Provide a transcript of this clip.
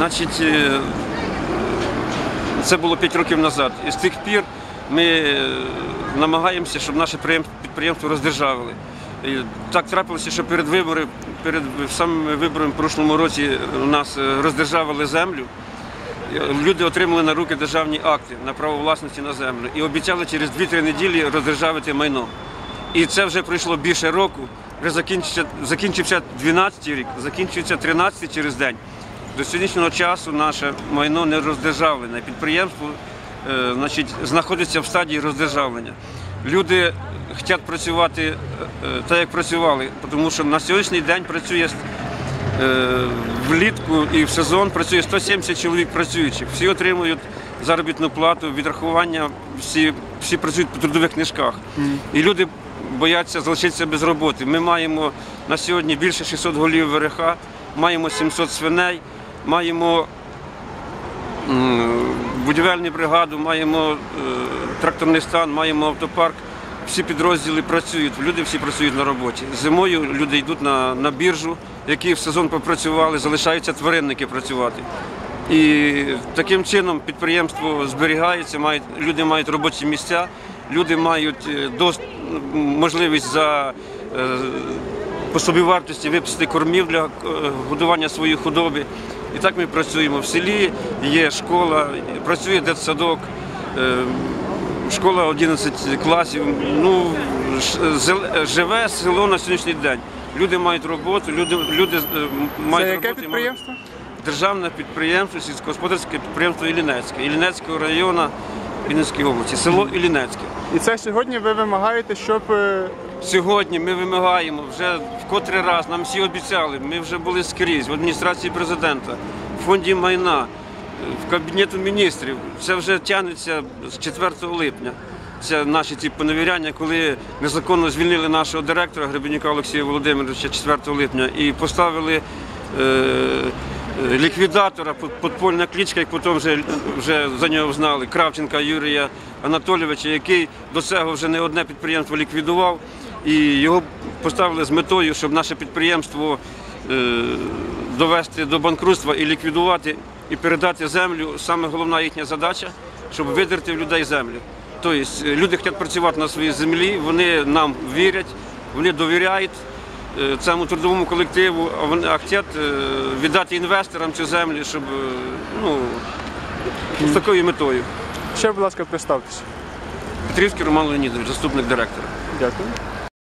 Значить, е, це було 5 років назад. І з тих пір ми е, намагаємося, щоб наше підприємство роздержавили. І так трапилося, що перед вибори, перед самими виборами в прошлому році у нас е, роздержавили землю. Люди отримали на руки державні акти на право власності на землю і обіцяли через 2-3 неділі роздержавити майно. І це вже пройшло більше року. Вже закінчився, закінчився 12 рік, закінчується 13 через день. До сьогоднішнього часу наше майно не роздержавлене. Підприємство е, значить, знаходиться в стадії роздержавлення. Люди хочуть працювати е, так, як працювали, тому що на сьогоднішній день працює Е, влітку і в сезон працює 170 чоловік працюючих. Всі отримують заробітну плату, відрахування, всі, всі працюють по трудових книжках. І люди бояться залишитися без роботи. Ми маємо на сьогодні більше 600 голів ВРХ, маємо 700 свиней, маємо будівельну бригаду, маємо е, тракторний стан, маємо автопарк. Всі підрозділи працюють, люди всі працюють на роботі. Зимою люди йдуть на, на біржу, які в сезон попрацювали, залишаються тваринники працювати. І таким чином підприємство зберігається, мають, люди мають робочі місця, люди мають е, дос- м, можливість за е, по собівартості випустити кормів для е, годування своєї худоби. І так ми працюємо. В селі є школа, працює дитсадок. е, Школа 11 класів. Ну, живе село на сьогоднішній день. Люди мають роботу, люди, люди е, мають Це яке роботу підприємство? Державне підприємство, сільськогосподарське підприємство Іллінецьке, Іллінецького району Вінницької області, село Іллінецьке. І це сьогодні ви вимагаєте, щоб е, Сьогодні ми вимагаємо вже в котрий раз, нам всі обіцяли, ми вже були скрізь в адміністрації президента, в фонді майна, в кабінету міністрів. Це вже тягнеться з 4 липня. Це наші ці поневіряння, коли незаконно звільнили нашого директора Гребенюка Олексія Володимировича 4 липня і поставили е, е, ліквідатора, подпольна клічка, як потім вже, вже за нього знали, Кравченка Юрія Анатолійовича, який до цього вже не одне підприємство ліквідував. І його поставили з метою, щоб наше підприємство е, довести до банкрутства і ліквідувати, і передати землю. Саме головна їхня задача, щоб видерти в людей землю. Тобто е, люди хочуть працювати на своїй землі, вони нам вірять, вони довіряють е, цьому трудовому колективу, а вони хочуть е, віддати інвесторам цю землю, щоб е, ну, з такою метою. ще, будь ласка, представтеся. Петрівський Роман Леонідович, заступник директора. Дякую.